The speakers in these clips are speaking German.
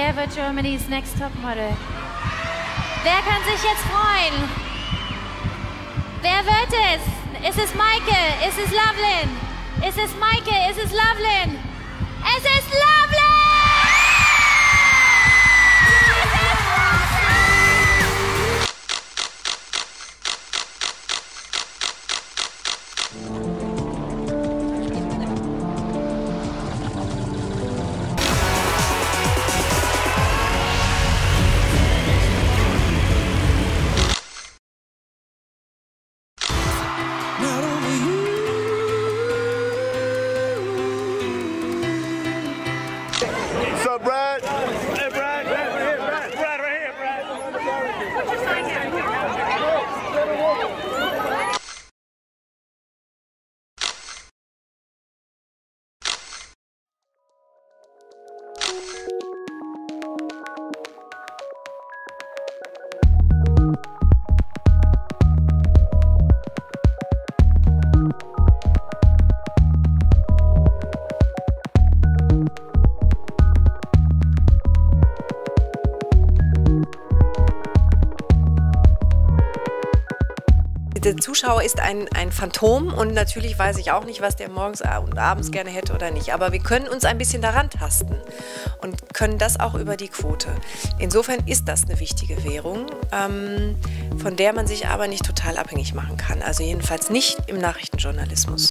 Wer wird Germany's Next Topmodel? Wer kann sich jetzt freuen? Wer wird es? Ist es Maike? Ist es Lovelin? Ist es Maike? Ist es Lovelin? Es ist Lovelin! Der Zuschauer ist ein, ein Phantom und natürlich weiß ich auch nicht, was der morgens und abends gerne hätte oder nicht. Aber wir können uns ein bisschen daran tasten und können das auch über die Quote. Insofern ist das eine wichtige Währung, ähm, von der man sich aber nicht total abhängig machen kann. Also jedenfalls nicht im Nachrichtenjournalismus.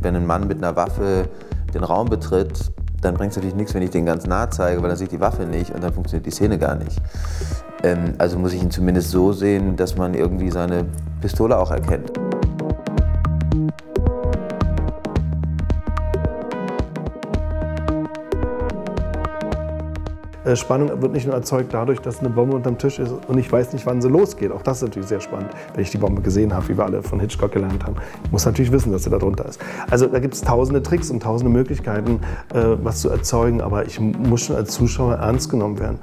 Wenn ein Mann mit einer Waffe den Raum betritt, dann bringt es natürlich nichts, wenn ich den ganz nah zeige, weil dann sieht die Waffe nicht und dann funktioniert die Szene gar nicht. Ähm, also muss ich ihn zumindest so sehen, dass man irgendwie seine Pistole auch erkennt. Spannung wird nicht nur erzeugt dadurch, dass eine Bombe unterm Tisch ist und ich weiß nicht, wann sie losgeht. Auch das ist natürlich sehr spannend, wenn ich die Bombe gesehen habe, wie wir alle von Hitchcock gelernt haben. Ich muss natürlich wissen, dass sie da drunter ist. Also da gibt es tausende Tricks und tausende Möglichkeiten, äh, was zu erzeugen, aber ich muss schon als Zuschauer ernst genommen werden.